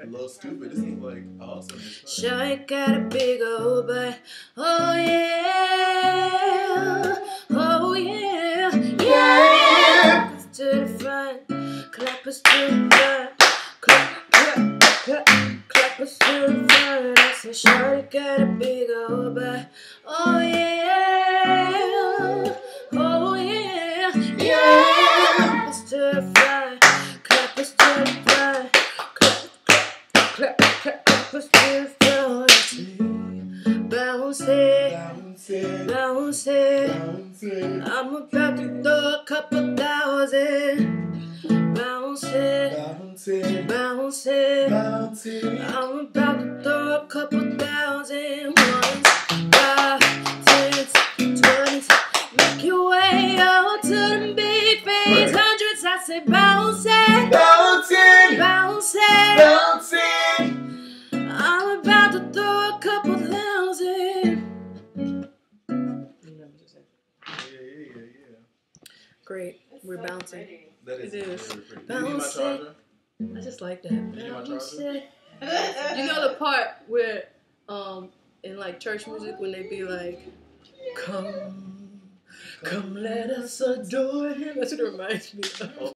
A little stupid. This is like awesome. Sure, got a big old butt. Oh yeah, oh yeah, yeah. Clap to the front, clap us to the front, clap, clap, clap, clap us to the front. I said, sure, got a big old butt. Oh yeah, clap, clap, clap, the front. Bounce it, Bounce it, bounce it. bounce it, I'm about to throw a couple thousand. Bounce it, bounce it, bounce it. bounce it. I'm about to throw a couple thousand twenties. Make your way out to the big face. Hundreds, I say bounce it, a couple thousand. Yeah, yeah, yeah, yeah. Great, we're bouncing. That is It is. very pretty. Did you need my Bounce it. charger? I just like that. you get my Bounce charger? it. You know the part where, um, in like church music when they be like, "Come, come, let us adore Him." That's what it reminds me of.